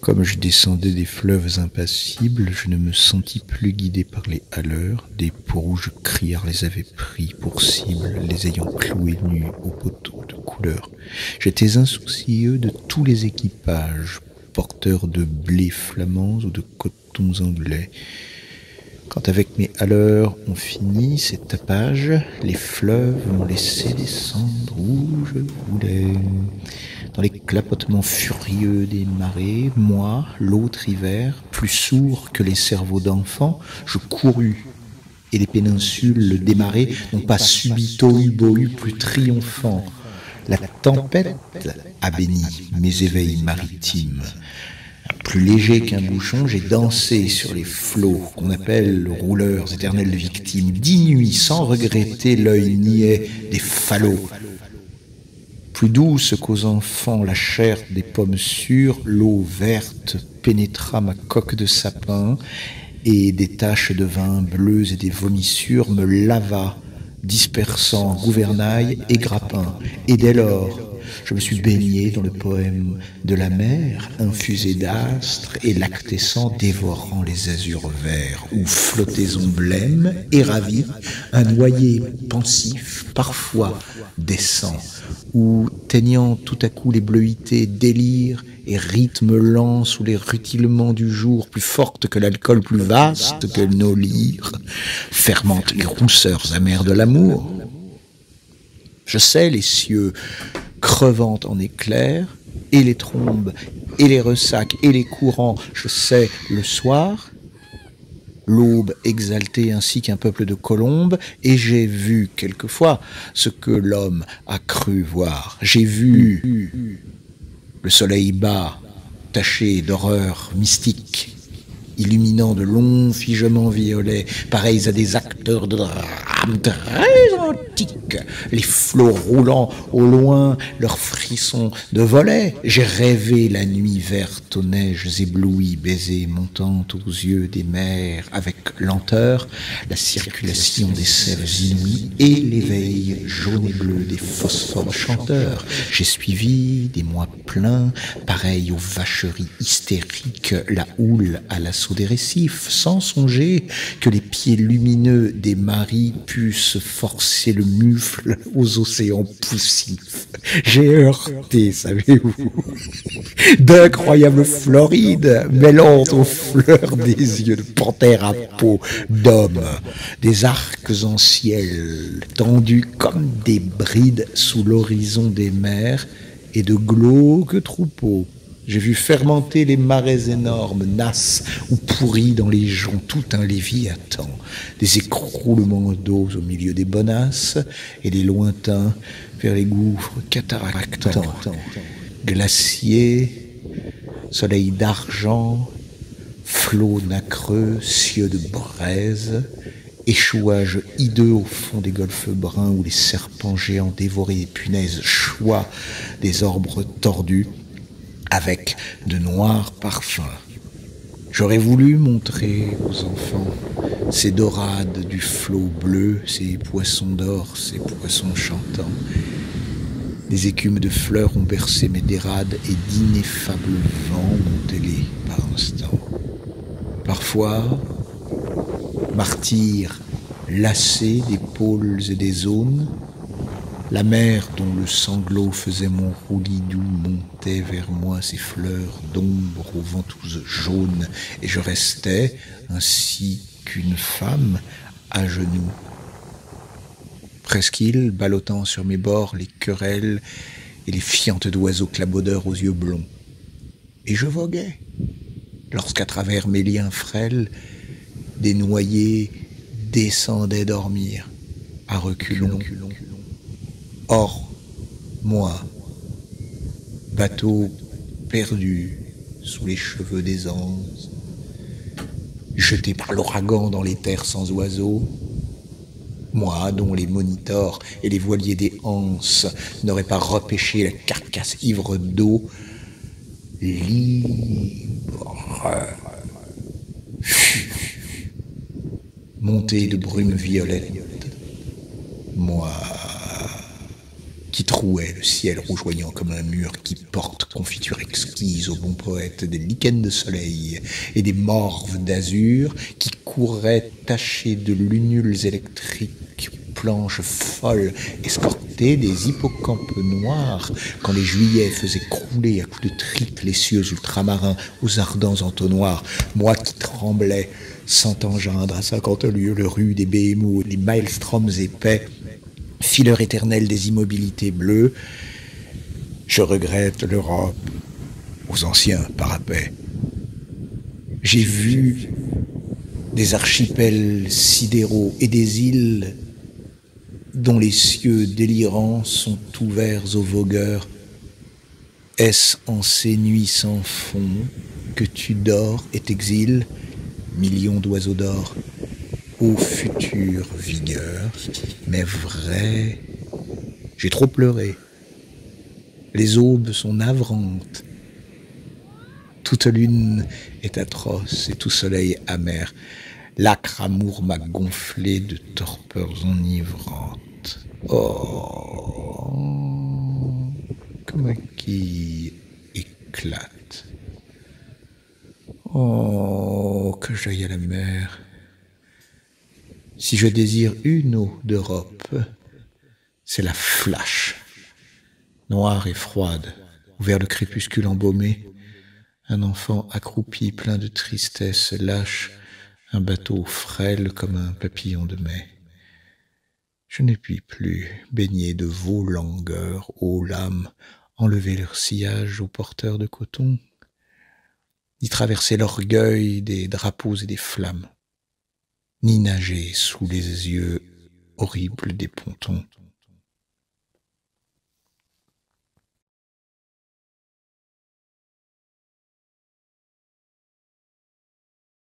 Comme je descendais des fleuves impassibles, je ne me sentis plus guidé par les haleurs, des peaux rouges criards les avaient pris pour cible, les ayant cloués nus aux poteaux de couleur. J'étais insoucieux de tous les équipages, porteurs de blés flamands ou de cotons anglais. Quand avec mes haleurs on finit ces tapages, les fleuves m'ont laissé descendre où je voulais. Dans les clapotements furieux des marées, moi, l'autre hiver, plus sourd que les cerveaux d'enfants, je courus. Et les péninsules démarrées n'ont pas subito eu plus triomphant. La tempête a béni mes éveils maritimes. Plus léger qu'un bouchon, j'ai dansé sur les flots qu'on appelle rouleurs éternelles victimes, dix nuits sans regretter l'œil niais des falots. Plus douce qu'aux enfants la chair des pommes sûres, l'eau verte pénétra ma coque de sapin, et des taches de vin bleues et des vomissures me lava, dispersant gouvernail et grappin. Et dès lors, je me suis baigné dans le poème de la mer, infusé d'astres et lactescent, dévorant les azurs verts, où flottaison blême et ravie, un noyer pensif, parfois descend, où, teignant tout à coup les bleuités, délire et rythme lent sous les rutilements du jour, plus forte que l'alcool, plus vaste que nos lyres, fermente les rousseurs amères de l'amour. Je sais les cieux crevant en éclairs, et les trombes, et les ressacs, et les courants, je sais le soir, l'aube exaltée ainsi qu'un peuple de colombes, et j'ai vu quelquefois ce que l'homme a cru voir. J'ai vu le soleil bas, taché d'horreur mystique, illuminant de longs figements violets, pareils à des acteurs de drame très antiques, les flots roulant au loin, leurs frissons de volets. J'ai rêvé la nuit verte aux neiges éblouies, baiser montant aux yeux des mers avec lenteur, la circulation des sèves inouïes et l'éveil jaune et bleu des phosphores chanteurs. J'ai suivi des mois pleins, pareils aux vacheries hystériques, la houle à l'assaut des récifs, sans songer que les pieds lumineux des maris puissent forcer le mufle aux océans poussifs. J'ai heurté, savez-vous, d'incroyables florides mêlant aux fleurs des yeux de panthère à peau d'homme, des arcs en ciel tendus comme des brides sous l'horizon des mers et de glauques troupeaux j'ai vu fermenter les marais énormes, nasses ou pourris dans les joncs, tout un léviathan, des écroulements d'eau au milieu des bonasses et des lointains vers les gouffres cataractants, glaciers, soleil d'argent, flots nacreux, cieux de braise, échouage hideux au fond des golfes bruns où les serpents géants dévoraient les punaises, choix des orbres tordus, avec de noirs parfums. J'aurais voulu montrer aux enfants ces dorades du flot bleu, ces poissons d'or, ces poissons chantants. Des écumes de fleurs ont bercé mes dérades et d'ineffables vents m'ont télé par instants. Parfois, martyr lassé des pôles et des zones, la mer dont le sanglot faisait mon roulis doux montait vers moi ses fleurs d'ombre aux ventouses jaunes, et je restais, ainsi qu'une femme, à genoux. Presqu'île, ballottant sur mes bords les querelles et les fientes d'oiseaux clabaudeurs aux yeux blonds. Et je voguais, lorsqu'à travers mes liens frêles, des noyés descendaient dormir, à reculons. Or, moi, bateau perdu sous les cheveux des anges, jeté par l'ouragan dans les terres sans oiseaux, moi dont les monitors et les voiliers des anses n'auraient pas repêché la carcasse ivre d'eau, libre, monté de brume violette, le ciel rougeoyant comme un mur qui porte confiture exquise au bon poète des lichens de soleil et des morves d'azur qui couraient tachés de lunules électriques planches folles escortées des hippocampes noirs quand les juillets faisaient crouler à coups de triple les cieux ultramarins aux ardents entonnoirs, moi qui tremblais, sans engendre à cinquante lieues le rue des béhémots, les maelstroms épais, fileur éternel des immobilités bleues, je regrette l'Europe aux anciens parapets. J'ai vu des archipels sidéraux et des îles dont les cieux délirants sont ouverts aux vogueurs. Est-ce en ces nuits sans fond que tu dors et t'exiles, millions d'oiseaux d'or, ô future vigueur, mais vrai, j'ai trop pleuré. Les aubes sont navrantes. Toute lune est atroce et tout soleil amer. L'acre amour m'a gonflé de torpeurs enivrantes. Oh, comme qui éclate. Oh, que j'aille à la mer. Si je désire une eau d'Europe, c'est la flash, noire et froide, vers le crépuscule embaumé, un enfant accroupi plein de tristesse lâche un bateau frêle comme un papillon de mai. Je ne puis plus baigner de vos langueurs, ô lames, enlever leur sillage aux porteurs de coton, ni traverser l'orgueil des drapeaux et des flammes, ni nager sous les yeux horribles des pontons.